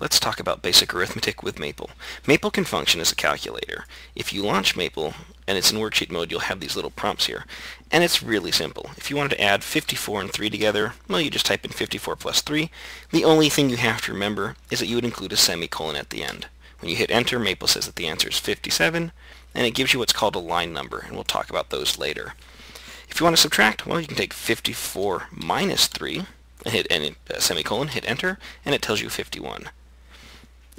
let's talk about basic arithmetic with Maple. Maple can function as a calculator. If you launch Maple and it's in worksheet mode, you'll have these little prompts here. And it's really simple. If you wanted to add 54 and 3 together, well, you just type in 54 plus 3. The only thing you have to remember is that you would include a semicolon at the end. When you hit enter, Maple says that the answer is 57, and it gives you what's called a line number, and we'll talk about those later. If you want to subtract, well, you can take 54 minus 3, and hit uh, semicolon, hit enter, and it tells you 51.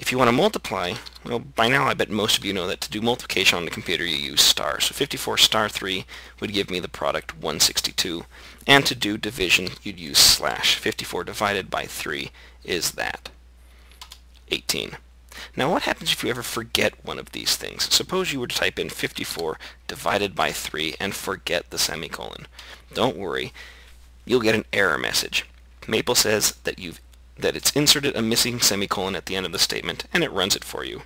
If you want to multiply, well, by now I bet most of you know that to do multiplication on the computer you use star. So 54 star 3 would give me the product 162. And to do division, you'd use slash. 54 divided by 3 is that. 18. Now what happens if you ever forget one of these things? Suppose you were to type in 54 divided by 3 and forget the semicolon. Don't worry, you'll get an error message. Maple says that you've that it's inserted a missing semicolon at the end of the statement and it runs it for you.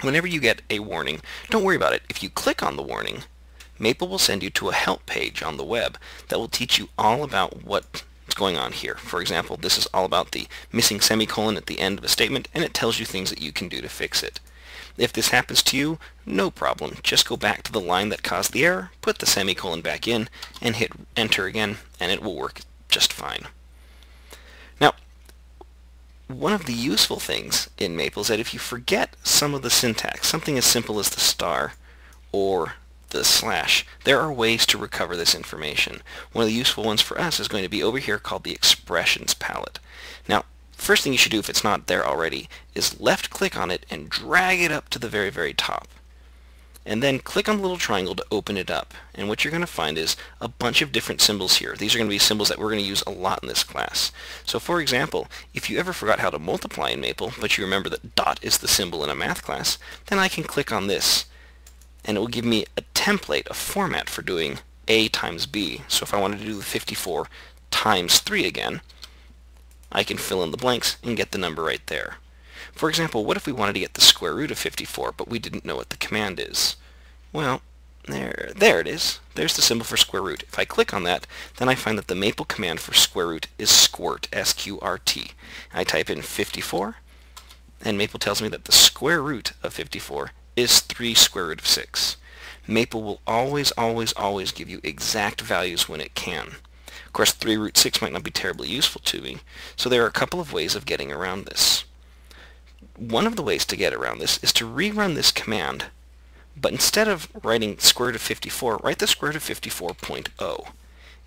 Whenever you get a warning, don't worry about it. If you click on the warning, Maple will send you to a help page on the web that will teach you all about what's going on here. For example, this is all about the missing semicolon at the end of a statement and it tells you things that you can do to fix it. If this happens to you, no problem. Just go back to the line that caused the error, put the semicolon back in, and hit enter again, and it will work just fine. One of the useful things in Maple is that if you forget some of the syntax, something as simple as the star or the slash, there are ways to recover this information. One of the useful ones for us is going to be over here called the expressions palette. Now, first thing you should do if it's not there already is left click on it and drag it up to the very, very top and then click on the little triangle to open it up. And what you're going to find is a bunch of different symbols here. These are going to be symbols that we're going to use a lot in this class. So for example, if you ever forgot how to multiply in Maple, but you remember that dot is the symbol in a math class, then I can click on this and it will give me a template, a format for doing a times b. So if I wanted to do the 54 times 3 again, I can fill in the blanks and get the number right there. For example, what if we wanted to get the square root of 54, but we didn't know what the command is? Well, there, there it is. There's the symbol for square root. If I click on that, then I find that the maple command for square root is squirt, S-Q-R-T. I type in 54, and Maple tells me that the square root of 54 is 3 square root of 6. Maple will always, always, always give you exact values when it can. Of course, 3 root 6 might not be terribly useful to me, so there are a couple of ways of getting around this. One of the ways to get around this is to rerun this command, but instead of writing square root of 54, write the square root of 54.0.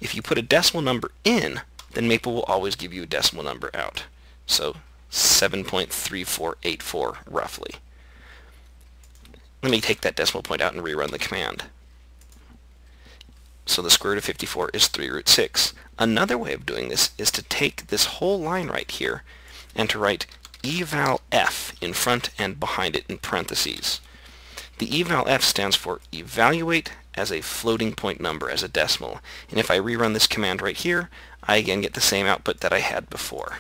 If you put a decimal number in, then Maple will always give you a decimal number out. So 7.3484 roughly. Let me take that decimal point out and rerun the command. So the square root of 54 is 3 root 6. Another way of doing this is to take this whole line right here and to write eval f in front and behind it in parentheses. The eval f stands for evaluate as a floating point number, as a decimal. And if I rerun this command right here, I again get the same output that I had before.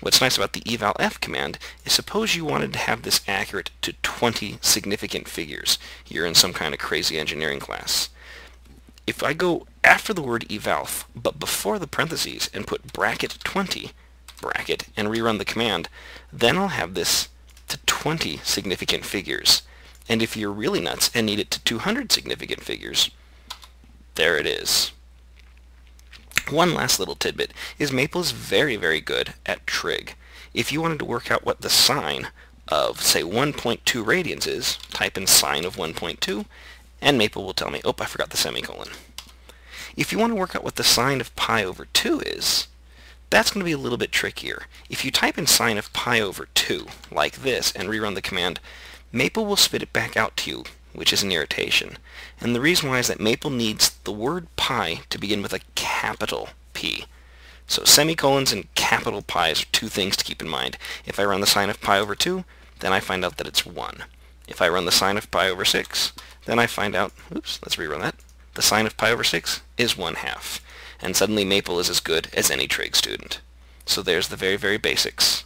What's nice about the evalf command is suppose you wanted to have this accurate to 20 significant figures. You're in some kind of crazy engineering class. If I go after the word evalf, but before the parentheses, and put bracket 20, bracket and rerun the command, then I'll have this to 20 significant figures. And if you're really nuts and need it to 200 significant figures, there it is. One last little tidbit is Maple is very, very good at trig. If you wanted to work out what the sine of, say, 1.2 radians is, type in sine of 1.2, and Maple will tell me, oh, I forgot the semicolon. If you want to work out what the sine of pi over 2 is, that's going to be a little bit trickier. If you type in sine of pi over 2, like this, and rerun the command, Maple will spit it back out to you, which is an irritation. And the reason why is that Maple needs the word pi to begin with a capital P. So semicolons and capital pi's are two things to keep in mind. If I run the sine of pi over 2, then I find out that it's 1. If I run the sine of pi over 6, then I find out, oops, let's rerun that. The sine of pi over 6 is 1 half and suddenly Maple is as good as any trig student. So there's the very, very basics